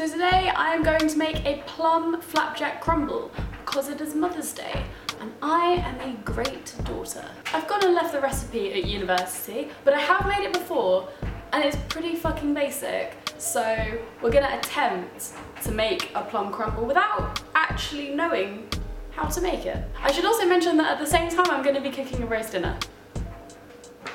So today I am going to make a plum flapjack crumble because it is Mother's Day and I am a great daughter. I've gone and left the recipe at university, but I have made it before and it's pretty fucking basic. So we're gonna attempt to make a plum crumble without actually knowing how to make it. I should also mention that at the same time I'm gonna be cooking a roast dinner.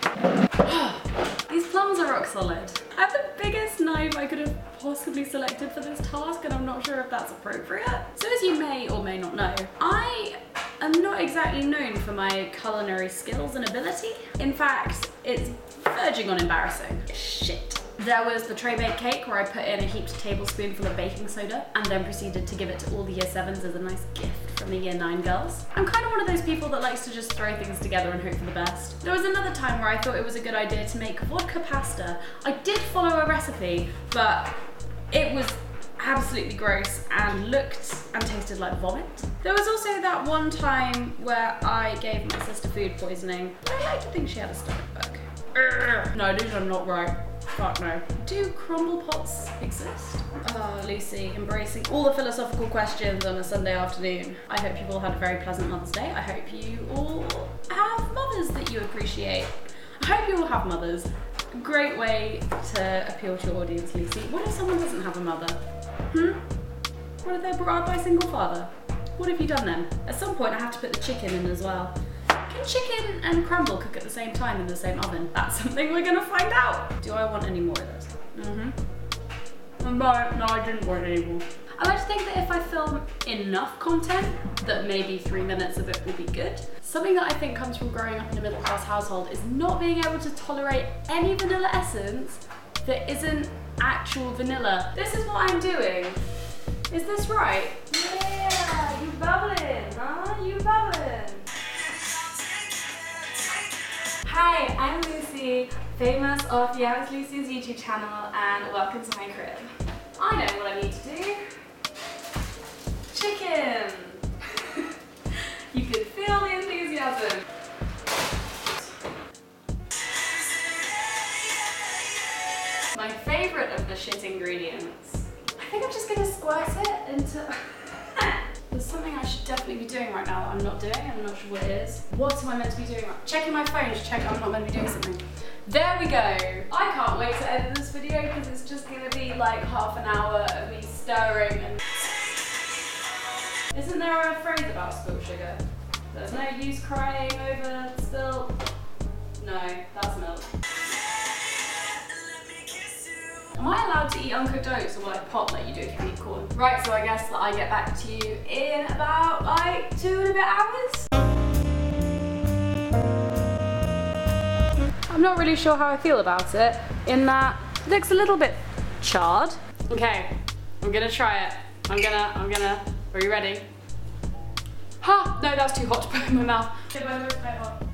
These plums are rock solid. I have the biggest knife I could have possibly selected for this task and I'm not sure if that's appropriate. So as you may or may not know, I am not exactly known for my culinary skills and ability. In fact, it's verging on embarrassing. Shit. There was the tray baked cake where I put in a heaped tablespoonful of baking soda and then proceeded to give it to all the year sevens as a nice gift from the year nine girls. I'm kind of one of those people that likes to just throw things together and hope for the best. There was another time where I thought it was a good idea to make vodka pasta. I did follow a recipe, but it was absolutely gross and looked and tasted like vomit. There was also that one time where I gave my sister food poisoning. I like to think she had a stomach bug. Urgh. No, I'm not right. Fuck no. Do crumble pots exist? Oh, Lucy, embracing all the philosophical questions on a Sunday afternoon. I hope you've all had a very pleasant Mother's Day. I hope you all have mothers that you appreciate. I hope you all have mothers. Great way to appeal to your audience, Lucy. What if someone doesn't have a mother? Hmm? What if they're brought up by a single father? What have you done then? At some point, I have to put the chicken in as well. Can chicken and crumble cook at the same time in the same oven? That's something we're gonna find out. Do I want any more of this? Mm-hmm. No, no, I didn't want any more. I like to think that if I film enough content, that maybe three minutes of it will be good. Something that I think comes from growing up in a middle class household is not being able to tolerate any vanilla essence that isn't actual vanilla. This is what I'm doing. Is this right? Yeah, you bubbling, huh? You bubbling. Hi, I'm Lucy, famous of It's Lucy's YouTube channel, and welcome to my crib. I know what I need to do. My favorite of the shit ingredients. I think I'm just gonna squirt it into. There's something I should definitely be doing right now that I'm not doing. I'm not sure what it is. What am I meant to be doing? right- Checking my phone to check I'm not meant to be doing something. There we go. I can't wait to edit this video because it's just gonna be like half an hour of me stirring and. Isn't there a phrase about spilled sugar? There's no use crying over spill. No, that's milk. Am I allowed to eat uncooked oats or will I pop like you do if you eat corn? Right, so I guess that I get back to you in about like two and a bit hours. I'm not really sure how I feel about it, in that it looks a little bit charred. Okay, I'm gonna try it. I'm gonna, I'm gonna, are you ready? Ha! No, that's too hot to put in my mouth.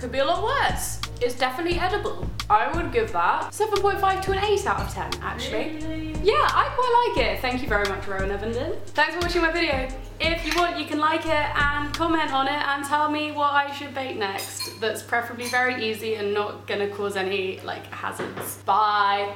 Could be a lot worse. It's definitely edible. I would give that 7.5 to an 8 out of 10, actually. Yeah, I quite like it. Thank you very much, Rowan Evenden. Thanks for watching my video. If you want, you can like it and comment on it and tell me what I should bake next. That's preferably very easy and not gonna cause any like hazards. Bye.